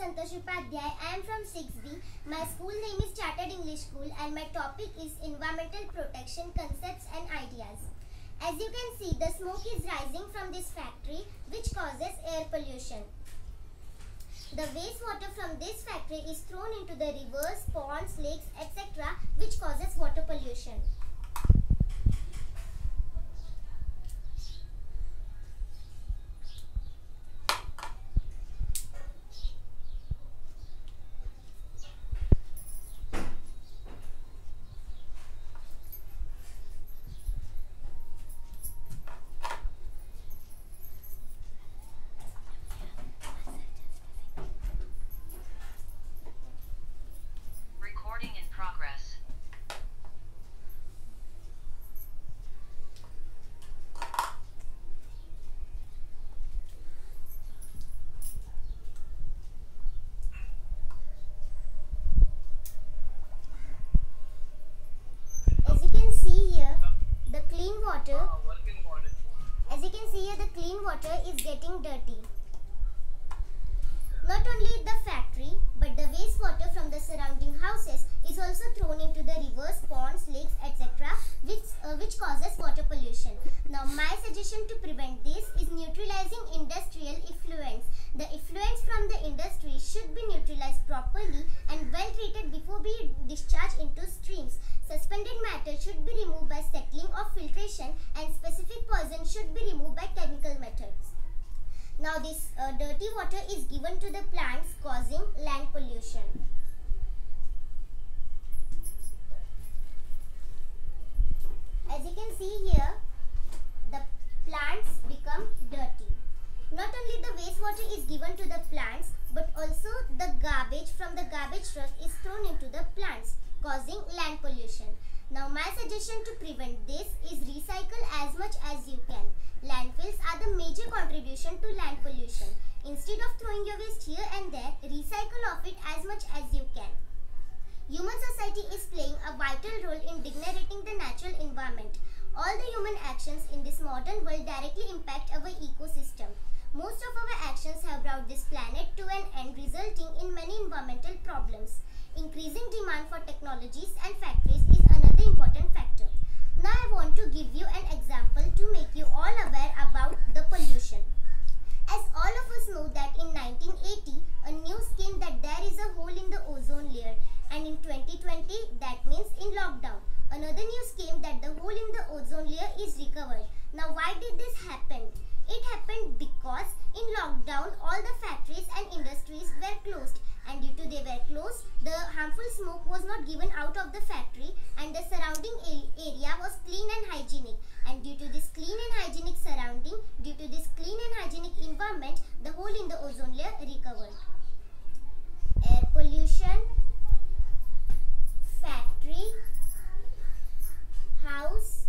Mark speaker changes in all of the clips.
Speaker 1: Santosh Upadhyay. I am from 6B. My school name is Chartered English School and my topic is environmental protection concepts and ideas. As you can see, the smoke is rising from this factory which causes air pollution. The wastewater from this factory is thrown into the rivers, ponds, lakes, etc. which causes water pollution.
Speaker 2: Recording in progress.
Speaker 1: As you can see here, the clean water As you can see here, the clean water is getting dirty. Not only the factory, but the wastewater from the surrounding houses is also thrown into the rivers, ponds, lakes, etc., which, uh, which causes water pollution. Now, my suggestion to prevent this is neutralizing industrial effluents. The effluents from the industry should be neutralized properly matter should be removed by settling or filtration and specific poison should be removed by chemical methods. Now this uh, dirty water is given to the plants causing land pollution. As you can see here, the plants become dirty. Not only the wastewater is given to the plants, but also the garbage from the garbage truck is thrown into the plants, causing land pollution. Now my suggestion to prevent this is recycle as much as you can. Landfills are the major contribution to land pollution. Instead of throwing your waste here and there, recycle of it as much as you can. Human society is playing a vital role in degenerating the natural environment. All the human actions in this modern world directly impact our ecosystem. Most of our actions have brought this planet to an end resulting in many environmental problems. Increasing demand for technologies and factories is another important factor. Now I want to give you an example to make you all aware about the pollution. As all of us know that in 1980 a news came that there is a hole in the ozone layer and in 2020 that means in lockdown. Another news came that the hole in the ozone layer is recovered. Now why did this happen? It happened because in lockdown all the factories and industries were closed and due to they were closed the harmful smoke was not given out of the factory and the surrounding area was clean and hygienic. And due to this clean and hygienic surrounding due to this clean and hygienic environment the hole in the ozone layer recovered. Air pollution factory house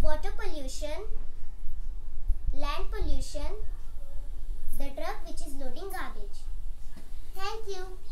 Speaker 1: water pollution land pollution Thank you.